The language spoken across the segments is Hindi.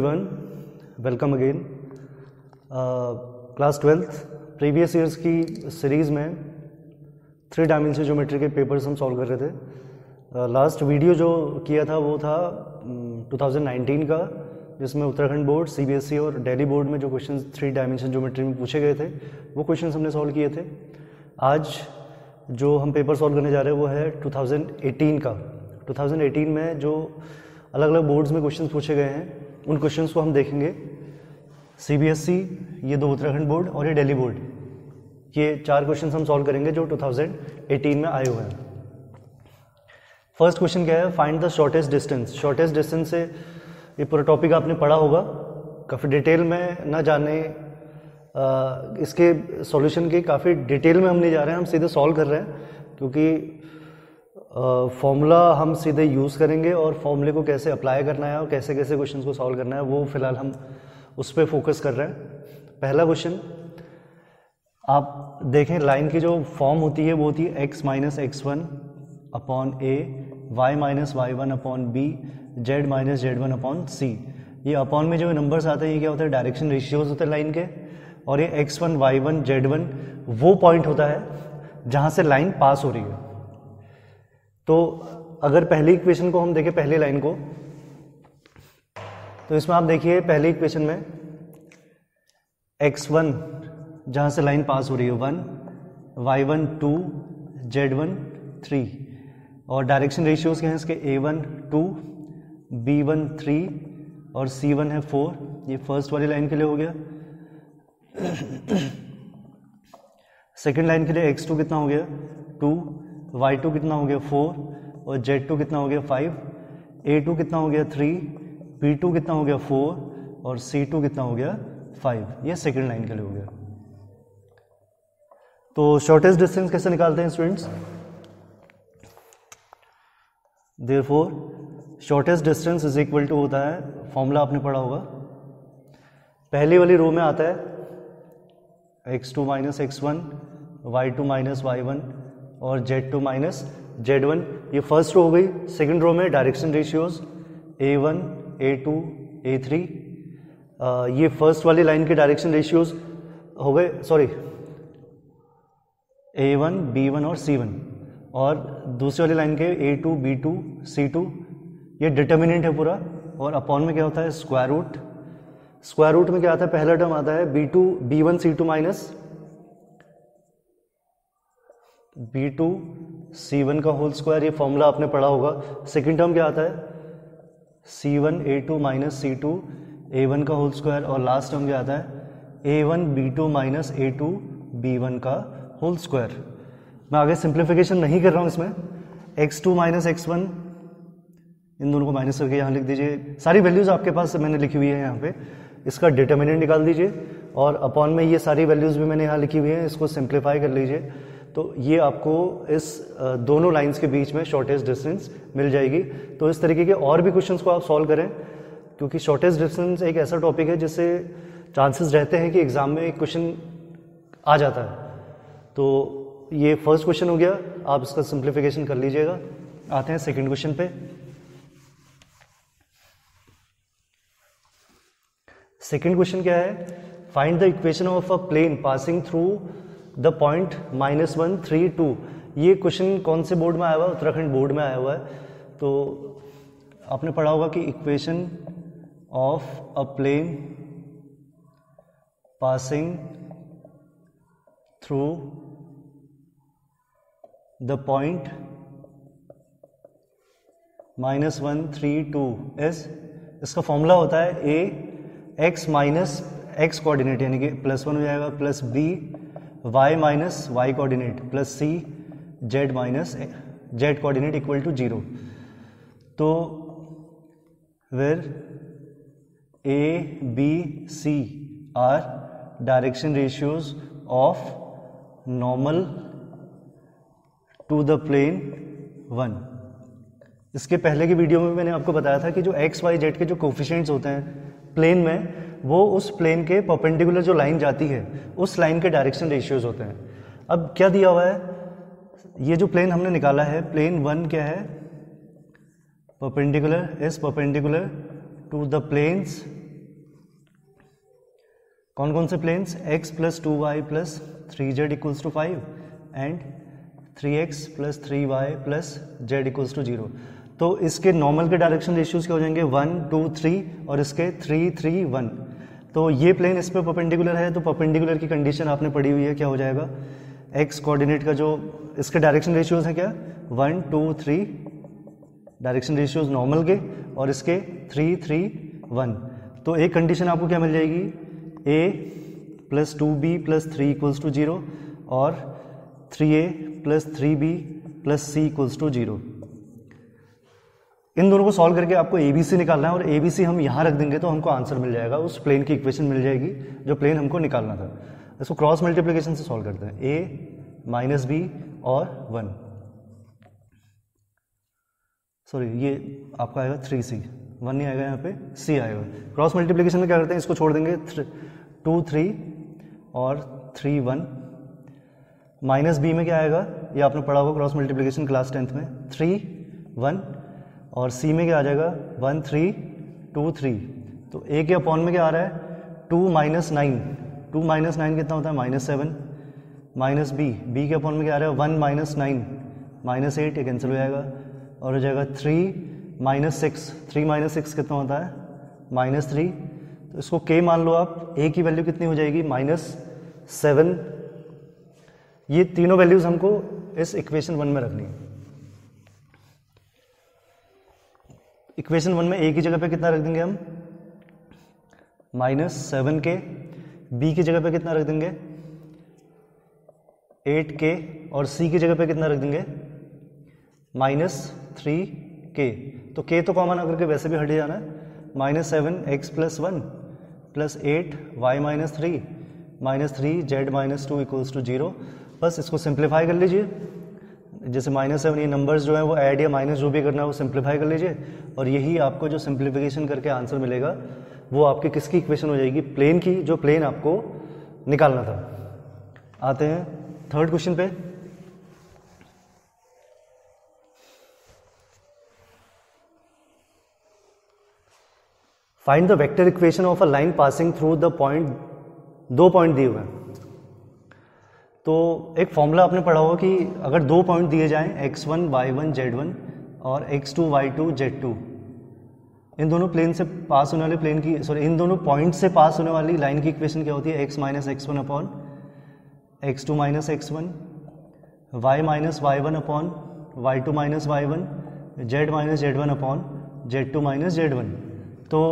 Everyone welcome again class twelfth previous years की सीरीज़ में थ्री डायमेंशन ज्योमेट्री के पेपर्स हम सॉल्व कर रहे थे। लास्ट uh, वीडियो जो किया था वो था um, 2019 का जिसमें उत्तराखंड बोर्ड सीबीएसई और दिल्ली बोर्ड में जो क्वेश्चन थ्री डायमेंशन ज्योमेट्री में पूछे गए थे वो क्वेश्चन हमने सॉल्व किए थे। आज जो हम पेपर सॉल्व करने जा रहे हैं वो है 2018 का। 2018 में जो अलग अलग बोर्ड्स में क्वेश्चंस पूछे गए हैं उन क्वेश्चंस को हम देखेंगे। सीबीएसई ये दो उत्तराखंड बोर्ड और ये दिल्ली बोर्ड ये चार क्वेश्चंस हम सॉल्व करेंगे जो 2018 में आए हुए हैं। फ़र्स्ट क्वेश्चन क्या है? Find the shortest distance shortest distance से ये पूरा टॉपिक आपने पढ़ा होगा। काफ़ी डिटेल में ना जाने आ, इसके सॉल्यूशन के काफ़ी डिटेल में हम नहीं जा रहे हैं। हम सीधे सॉल्व कर रहे हैं क्योंकि फॉर्मूला हम सीधे यूज़ करेंगे और फॉर्मूले को कैसे अप्लाई करना है और कैसे कैसे क्वेश्चन को सॉल्व करना है, वो फ़िलहाल हम उस पर फोकस कर रहे हैं। पहला क्वेश्चन आप देखें लाइन की जो फॉर्म होती है, वो होती है x minus x one upon a y minus y one upon b z minus z one upon c ये अपॉन में जो नंबर्स आते हैं, ये क्या होता है? डायरेक्शन रेशियोज होते हैं लाइन के। और ये x one y one z one वो पॉइंट होता है जहाँ से लाइन पास हो रही है। तो अगर पहली इक्वेशन को हम देखें, पहली लाइन को तो इसमें आप देखिए पहली इक्वेशन में x1 वन जहाँ से लाइन पास हो रही है one y one two z one three और डायरेक्शन रेशियोज क्या हैं इसके? A one two b one three और सी वन है फोर ये फ़र्स्ट वाली लाइन के लिए हो गया। सेकेंड लाइन के लिए एक्स टू कितना हो गया? टू वाई टू कितना हो गया फोर और जेड टू कितना हो गया फाइव ए टू कितना हो गया थ्री बी टू कितना हो गया फोर और सी टू कितना हो गया फाइव ये सेकेंड लाइन के लिए हो गया। तो शॉर्टेस्ट डिस्टेंस कैसे निकालते हैं students therefore shortest distance is equal to होता है फॉर्मूला आपने पढ़ा होगा। पहली वाली रो में आता है x two minus x one y two minus y one और z two minus z one ये फ़र्स्ट रो हो गई। सेकेंड रो में direction ratios a one a two a three ये फ़र्स्ट वाली लाइन के डायरेक्शन रेशियोज हो गए sorry a one b one और सी वन और दूसरी वाली लाइन के a two b two c two ये डिटर्मिनेंट है पूरा। और अपॉन में क्या होता है? स्क्वायर रूट स्क्वायर रूट में क्या आता है? पहला टर्म आता है b two b one c two minus b two c one का होल स्क्वायर ये फॉर्मूला आपने पढ़ा होगा। सेकेंड टर्म क्या आता है? C one a two minus c two a one का होल स्क्वायर और लास्ट टर्म क्या आता है? A one b two minus a two b one का होल स्क्वायर मैं आगे सिंप्लीफिकेशन नहीं कर रहा हूँ इसमें। X two minus x one इन दोनों को माइनस करके यहाँ लिख दीजिए। सारी वैल्यूज़ आपके पास मैंने लिखी हुई है यहाँ पे। इसका डिटर्मिनेंट निकाल दीजिए, और अपॉन में ये सारी वैल्यूज़ भी मैंने यहाँ लिखी हुई है, इसको सिंप्लीफाई कर लीजिए। तो ये आपको इस दोनों लाइंस के बीच में शॉर्टेस्ट डिस्टेंस मिल जाएगी। तो इस तरीके के और भी क्वेश्चंस को आप सॉल्व करें, क्योंकि शॉर्टेस्ट डिस्टेंस एक ऐसा टॉपिक है जिससे चांसेस रहते हैं कि एग्ज़ाम में एक क्वेश्चन आ जाता है। तो ये फ़र्स्ट क्वेश्चन हो गया, आप इसका सिंप्लीफिकेशन कर लीजिएगा। आते हैं सेकेंड क्वेश्चन पे। सेकेंड क्वेश्चन क्या है? Find the equation of a plane passing through the point minus one three two ये क्वेश्चन कौन से बोर्ड में आया हुआ है? उत्तराखंड बोर्ड में आया हुआ है। तो आपने पढ़ा होगा कि equation of a plane passing through the point minus one three two as इसका फॉर्मूला होता है a x minus x coordinate यानी कि प्लस वन हो जाएगा plus b y minus y coordinate plus c z minus z coordinate equal to zero तो where a b c are direction ratios of normal to the plane one इसके पहले की वीडियो में मैंने आपको बताया था कि जो एक्स वाई जेड के जो कोफिशियंट्स होते हैं प्लेन में, वो उस प्लेन के परपेंडिकुलर जो लाइन जाती है, उस लाइन के डायरेक्शन रेशियोज होते हैं। अब क्या दिया हुआ है? ये जो प्लेन हमने निकाला है प्लेन वन क्या है? Perpendicular is perpendicular to the planes कौन कौन से planes x plus two y plus three z equals to five and three x plus three y plus z equals to zero तो इसके नॉर्मल के डायरेक्शन रेशियोज क्या हो जाएँगे? वन टू थ्री और इसके थ्री थ्री वन तो ये प्लेन इस पर परपेंडिकुलर है तो परपेंडिकुलर की कंडीशन आपने पढ़ी हुई है, क्या हो जाएगा? एक्स कोऑर्डिनेट का जो इसके डायरेक्शन रेशियोज है क्या? One two three direction ratios normal के और इसके थ्री थ्री वन तो एक कंडीशन आपको क्या मिल जाएगी? A plus two b plus three equals to zero और three a plus three b plus c equals to zero इन दोनों को सॉल्व करके आपको ए बी सी निकालना है और ए बी सी हम यहाँ रख देंगे तो हमको आंसर मिल जाएगा। उस प्लेन की इक्वेशन मिल जाएगी, जो प्लेन हमको निकालना था। इसको क्रॉस मल्टीप्लीकेशन से सॉल्व करते हैं। ए माइनस बी और वन सॉरी ये आपका आएगा थ्री सी वन नहीं आएगा यहाँ पे सी आएगा। क्रॉस मल्टीप्लीकेशन में क्या करते हैं? इसको छोड़ देंगे। टू थ्री और थ्री वन माइनस बी में क्या आएगा? ये आपने पढ़ा होगा क्रॉस मल्टीप्लीकेशन क्लास टेंथ में। थ्री वन और सी में क्या आ जाएगा? वन थ्री टू थ्री तो ए के अपॉन में क्या आ रहा है? Two minus nine two minus nine कितना होता है? Minus seven minus b b के अपॉन में क्या आ रहा है? One minus nine minus eight ये कैंसिल हो जाएगा। और हो जाएगा three minus six three minus six कितना होता है? माइनस थ्री तो इसको के मान लो आप। ए की वैल्यू कितनी हो जाएगी? माइनस सेवन ये तीनों वैल्यूज़ हमको इस इक्वेशन वन में रखनी है। इक्वेशन वन में ए की जगह पे कितना रख देंगे हम? माइनस सेवन के बी की जगह पे कितना रख देंगे? एट के और सी की जगह पे कितना रख देंगे? माइनस थ्री के। तो के तो कॉमन आकर के वैसे भी हट जाना है। Minus seven x plus one plus eight y minus three minus three z minus two equals to zero बस इसको सिंप्लीफाई कर लीजिए। जैसे माइनस सेवन ये नंबर्स जो है, वो ऐड या माइनस जो भी करना है, वो सिंप्लीफाई कर लीजिए और यही आपको जो सिंप्लीफिकेशन करके आंसर मिलेगा, वो आपके किसकी इक्वेशन हो जाएगी? प्लेन की, जो प्लेन आपको निकालना था। आते हैं थर्ड क्वेश्चन पे। Find the vector equation of a line passing through the point दो पॉइंट दिए हुए हैं। तो एक फॉर्मूला आपने पढ़ा होगा कि अगर दो पॉइंट दिए जाएँ x1 one y one z one और x2 two y two z two इन दोनों प्लेन से पास होने वाले प्लेन की सॉरी इन दोनों पॉइंट से पास होने वाली लाइन की इक्वेशन क्या होती है? X minus x one upon x two minus x one y minus y one upon y two minus y one z minus z one upon z two minus z one तो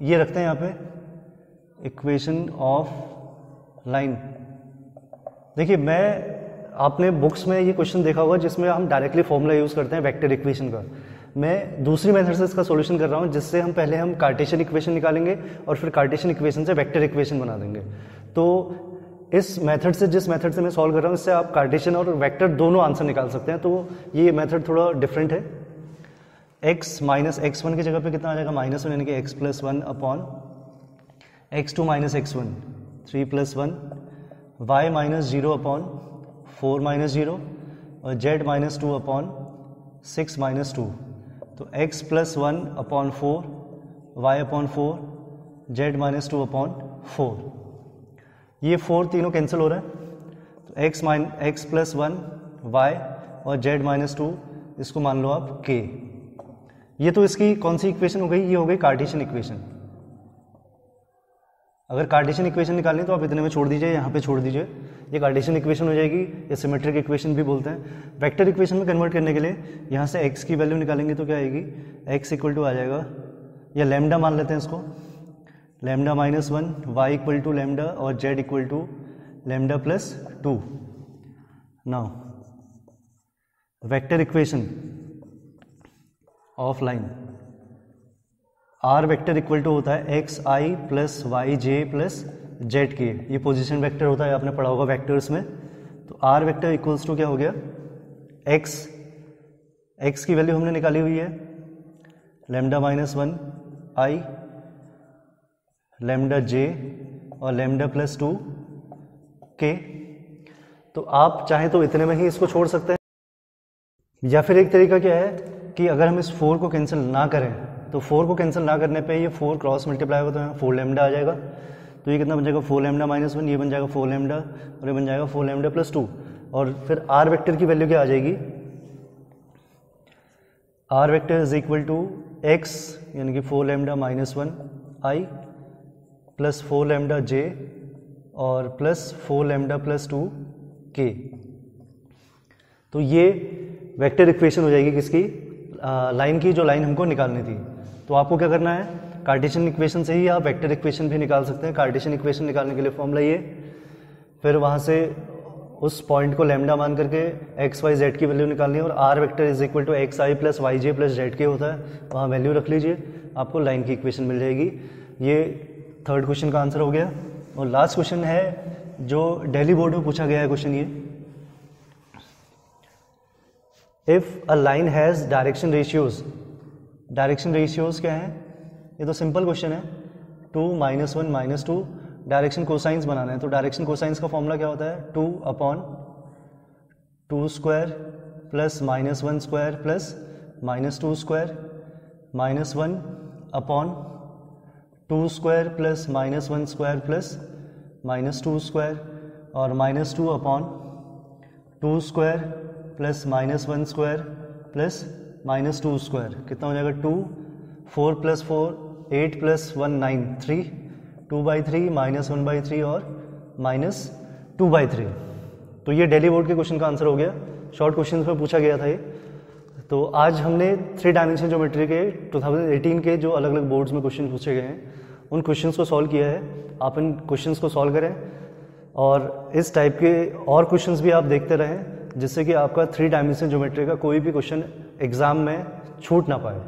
ये रखते हैं यहाँ पे इक्वेशन ऑफ़ लाइन देखिए, मैं, आपने बुक्स में ये क्वेश्चन देखा होगा जिसमें हम डायरेक्टली फॉर्मूला यूज़ करते हैं वेक्टर इक्वेशन का। मैं दूसरी मेथड से इसका सॉल्यूशन कर रहा हूँ, जिससे हम पहले हम कार्टेशियन इक्वेशन निकालेंगे और फिर कार्टेशियन इक्वेशन से वेक्टर इक्वेशन बना देंगे। तो इस मेथड से, जिस मेथड से मैं सॉल्व कर रहा हूँ, इससे आप कार्टेशियन और वेक्टर दोनों आंसर निकाल सकते हैं। तो ये मेथड थोड़ा डिफरेंट है। एक्स माइनस एक्स वन की जगह पे कितना आ जाएगा? माइनस वन यानी कि x plus one upon x two minus x one three plus one y minus zero upon four minus zero और z minus two upon six minus two तो x plus one upon four y upon four z minus two upon four ये फोर तीनों कैंसिल हो रहा है। तो x minus x plus one y और z माइनस टू इसको मान लो आप k. ये तो इसकी कौन सी इक्वेशन हो गई? ये हो गई कार्टिशियन इक्वेशन अगर कार्टेशियन इक्वेशन निकालनी तो आप इतने में छोड़ दीजिए, यहाँ पे छोड़ दीजिए। ये कार्टेशियन इक्वेशन हो जाएगी, या सिमेट्रिक इक्वेशन भी बोलते हैं। वेक्टर इक्वेशन में कन्वर्ट करने के लिए यहाँ से एक्स की वैल्यू निकालेंगे तो क्या आएगी? एक्स इक्वल टू आ जाएगा। या लेमडा मान लेते हैं इसको। Lambda minus one y equal to lambda और z equal to lambda plus two now vector equation of line r vector equal to होता है x i plus y j plus z k. ये पोजीशन वेक्टर होता है, आपने पढ़ा होगा वेक्टर्स में। तो आर वेक्टर इक्वल्स टू क्या हो गया? एक्स एक्स की वैल्यू हमने निकाली हुई है। Lambda minus one i lambda j और लेमडा प्लस टू के तो आप चाहें तो इतने में ही इसको छोड़ सकते हैं। या फिर एक तरीका क्या है कि अगर हम इस फोर को कैंसिल ना करें तो फोर को कैंसिल ना करने पे ये फोर क्रॉस मल्टीप्लाई होता है फोर लेमडा आ जाएगा। तो ये कितना बन जाएगा? फोर लेमडा माइनस वन ये बन जाएगा फोर लेमडा और ये बन जाएगा फोर लेमडा प्लस टू और फिर आर वेक्टर की वैल्यू क्या आ जाएगी? R vector is equal to x यानी कि four lambda minus one i plus four lambda j और plus four lambda plus two k तो ये वेक्टर इक्वेशन हो जाएगी किसकी? लाइन की, जो लाइन हमको निकालनी थी। तो आपको क्या करना है? कार्टेशियन इक्वेशन से ही आप वेक्टर इक्वेशन भी निकाल सकते हैं। कार्टेशियन इक्वेशन निकालने के लिए फॉर्म ये फिर वहाँ से उस पॉइंट को लेमडा मान करके एक्स वाई जेड की वैल्यू निकालनी है और r vector is equal to x i plus y j plus z k होता है। वहाँ वैल्यू रख लीजिए। आपको लाइन की इक्वेशन मिल जाएगी। ये थर्ड क्वेश्चन का आंसर हो गया। और लास्ट क्वेश्चन है जो डेली बोर्ड में पूछा गया है क्वेश्चन ये। If a line has direction ratios direction ratios क्या है? ये तो सिंपल क्वेश्चन है। Two minus one minus two, direction cosines बनाना है। तो डायरेक्शन कोसाइंस का फॉर्मूला क्या होता है? Two upon two square plus minus one square plus minus two square minus one upon two square plus minus one square plus minus two square और minus two upon two square plus minus one square plus minus two square कितना हो जाएगा two four plus four eight plus one nine three two by three minus one by three और माइनस टू बाई थ्री तो ये डेली बोर्ड के क्वेश्चन का आंसर हो गया. शॉर्ट क्वेश्चन में पूछा गया था ये. तो आज हमने थ्री डायमेंशन ज्योमेट्री के 2018 के जो अलग अलग बोर्ड्स में क्वेश्चन पूछे गए हैं, उन क्वेश्चंस को सॉल्व किया है. आप इन क्वेश्चंस को सॉल्व करें और इस टाइप के और क्वेश्चंस भी आप देखते रहें, जिससे कि आपका थ्री डायमेंशन ज्योमेट्री का कोई भी क्वेश्चन एग्ज़ाम में छूट ना पाए।